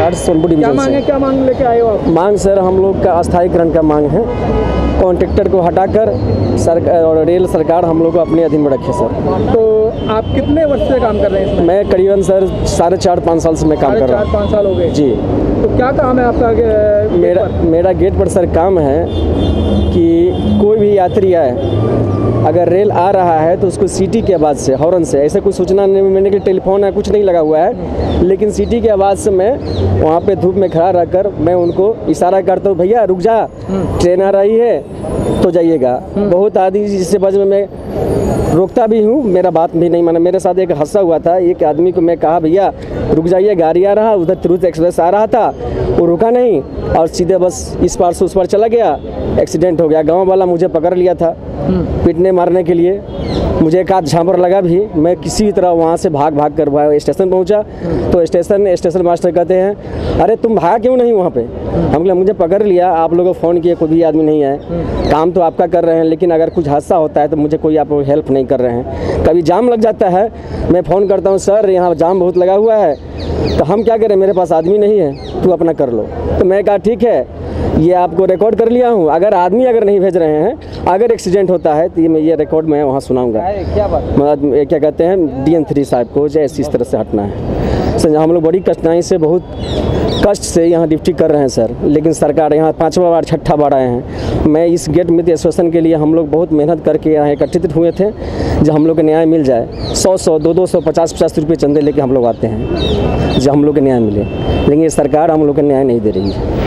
घाट सोनपुर क्या मांग है? क्या मांग लेके आए हो आप? मांग सर हम लोग का अस्थायीकरण का मांग है। कॉन्ट्रेक्टर को हटाकर सरकार और रेल सरकार हम लोग को अपने अधीन में रखे सर। तो आप कितने वर्ष से काम कर रहे हैं इसमें? मैं करीबन सर साढ़े चार पाँच साल से मैं काम कर रहा हूँ। पाँच साल हो गए। जी। तो क्या काम है आपका मेरा मेरा गेट पर सर काम है कि कोई भी यात्री आए अगर रेल आ रहा है तो उसको सीटी की आवाज़ से, हॉर्न से। ऐसा कोई सूचना नहीं, मैंने कि टेलीफोन है कुछ नहीं लगा हुआ है, लेकिन सीटी की आवाज़ से मैं वहाँ पे धूप में खड़ा रहकर मैं उनको इशारा करता हूँ, भैया, रुक जा, ट्रेन आ रही है। तो जाइएगा। बहुत आदमी जिससे बज में मैं रोकता भी हूँ मेरा बात भी नहीं माना। मेरे साथ एक हादसा हुआ था एक आदमी को मैं कहा भैया रुक जाइए गाड़ी आ रहा उधर तिरुत एक्सप्रेस आ रहा था वो रुका नहीं और सीधे बस इस पार से उस पार चला गया। एक्सीडेंट हो गया गाँव वाला मुझे पकड़ लिया था पिटने मारने के लिए। मुझे एक आध झांपर लगा भी। मैं किसी भी तरह वहाँ से भाग भाग कर वहाँ स्टेशन पहुँचा। तो स्टेशन स्टेशन मास्टर कहते हैं, अरे, तुम भागा क्यों नहीं वहाँ पे? हम बोले, मुझे पकड़ लिया, आप लोगों को फ़ोन किए कोई भी आदमी नहीं आए काम तो आपका कर रहे हैं, लेकिन अगर कुछ हादसा होता है तो मुझे कोई आप हेल्प नहीं कर रहे हैं। कभी जाम लग जाता है, मैं फ़ोन करता हूँ, सर, यहाँ जाम बहुत लगा हुआ है। तो हम क्या करें, मेरे पास आदमी नहीं है, तू अपना कर लो। तो मैं कहा, ठीक है। ये आपको रिकॉर्ड कर लिया हूँ। अगर आदमी अगर नहीं भेज रहे हैं अगर एक्सीडेंट होता है तो ये मैं ये रिकॉर्ड मैं वहाँ सुनाऊँगा। क्या बात मतलब क्या कहते हैं? डी एन थ्री साहब को जैसे इस तरह से हटना है। सर हम लोग बड़ी कठिनाई से बहुत कष्ट से यहाँ ड्यूटी कर रहे हैं सर लेकिन सरकार यहाँ पाँचवा बार छठा बार आए हैं। मैं इस गेट मित्र एसोसिएशन के लिए हम लोग बहुत मेहनत करके यहाँ एकत्रित हुए थे जो हम लोग को न्याय मिल जाए। सौ सौ दो दो सौ पचास पचास रुपये चंदे लेके हम लोग आते हैं जो हम लोग को न्याय मिले। लेकिन ये सरकार हम लोग को न्याय नहीं दे रही है।